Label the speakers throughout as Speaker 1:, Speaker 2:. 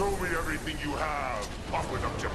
Speaker 1: Show me everything you have, Papa Dr.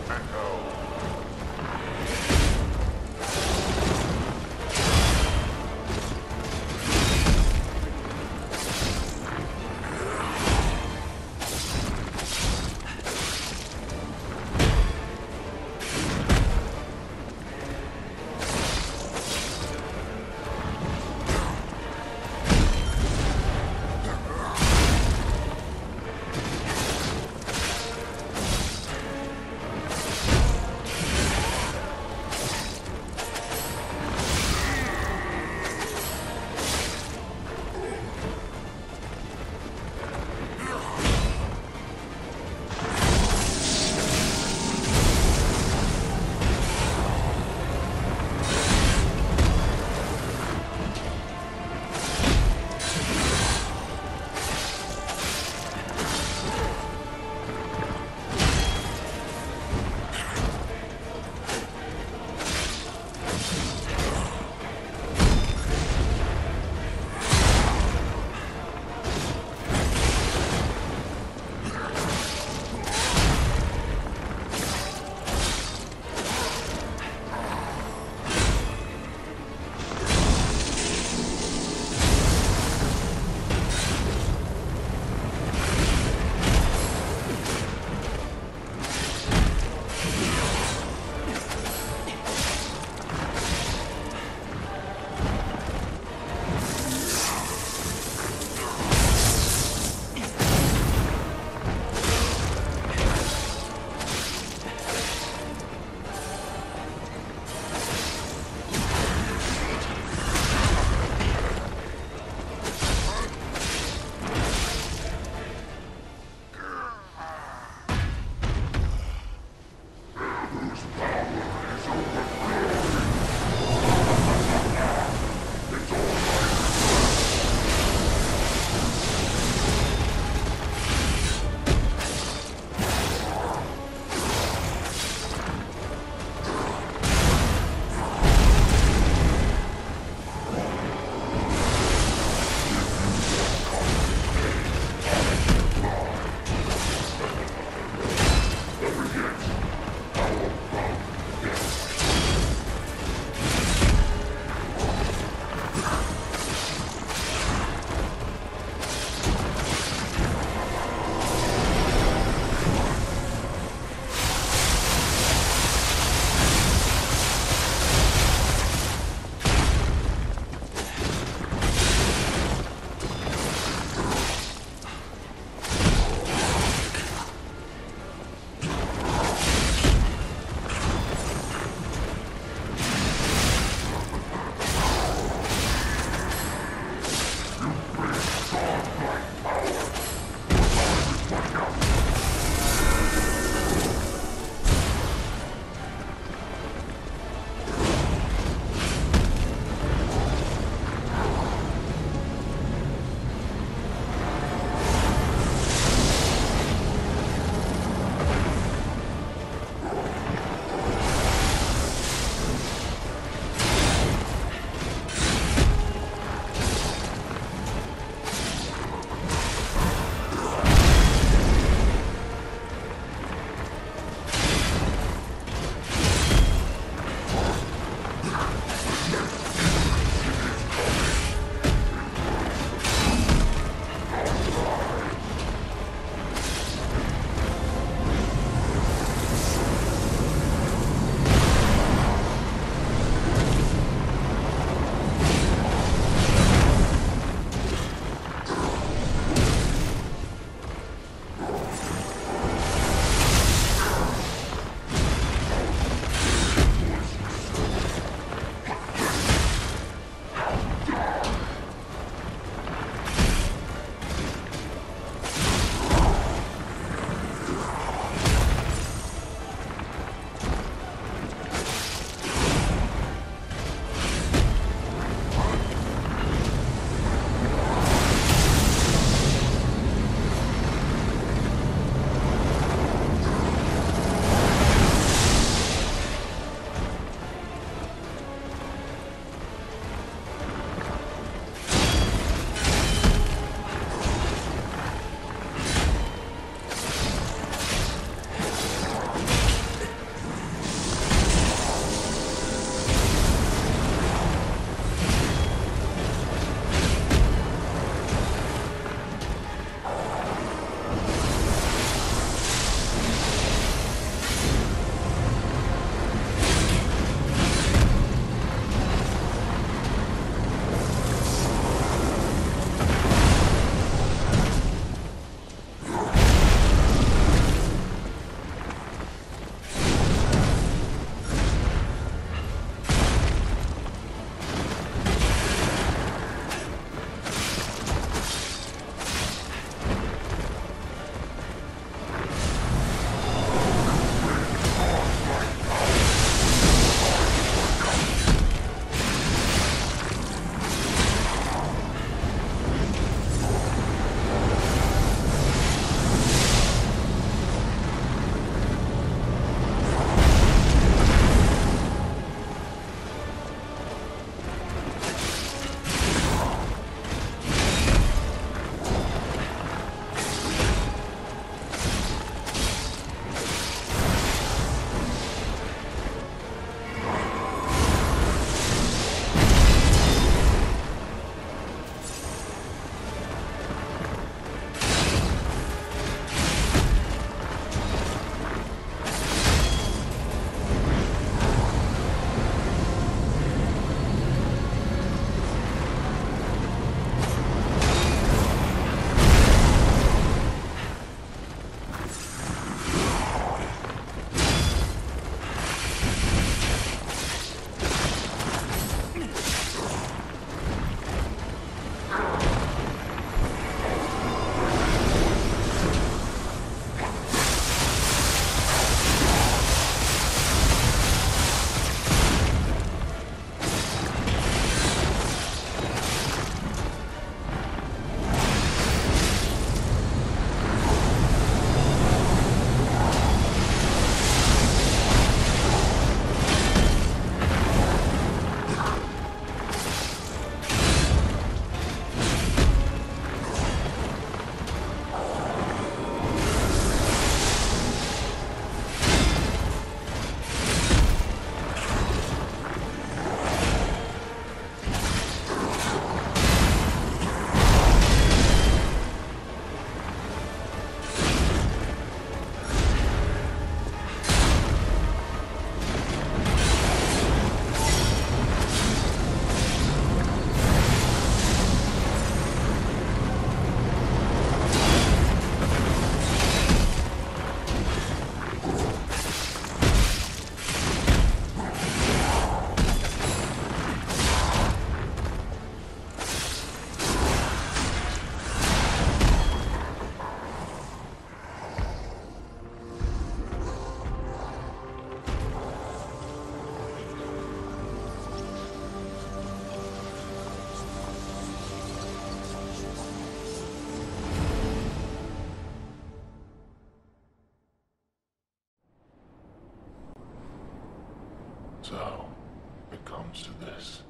Speaker 2: comes to this.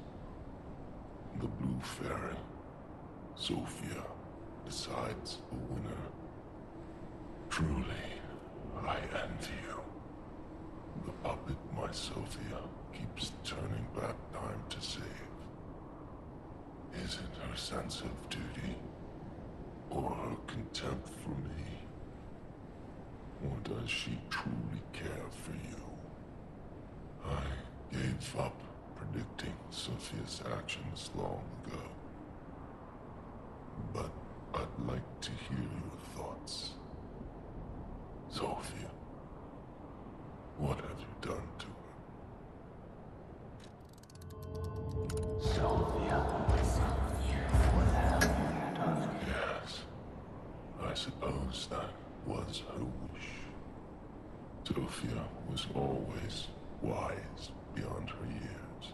Speaker 2: The Blue Fairy, Sophia, decides a winner. Truly, I envy you. The puppet my Sophia keeps turning back time to save. Is it her sense of duty? Or her contempt for me? Or does she truly care for you? I gave up predicting Sophia's actions long ago. But I'd like to hear your thoughts. Sophia, what have you done to her?
Speaker 3: Sylvia.
Speaker 2: Yes, I suppose that was her wish. Sophia was always wise beyond her years.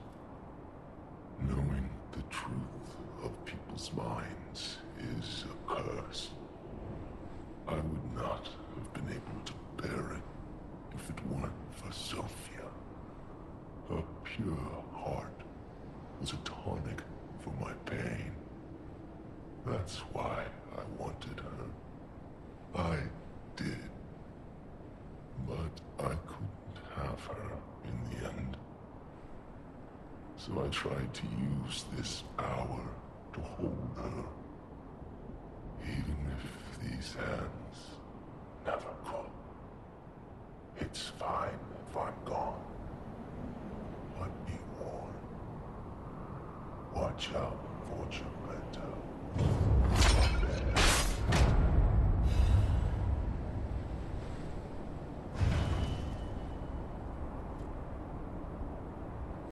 Speaker 2: Knowing the truth of people's minds is a curse. I would not have been able to bear it if it weren't for Sophia. Her pure heart was a tonic for my pain. That's why I wanted her. I did. But I couldn't have her in the end. So I tried to use this hour to hold her. Even if these hands never could. It's fine if I'm gone. But be warned. Watch out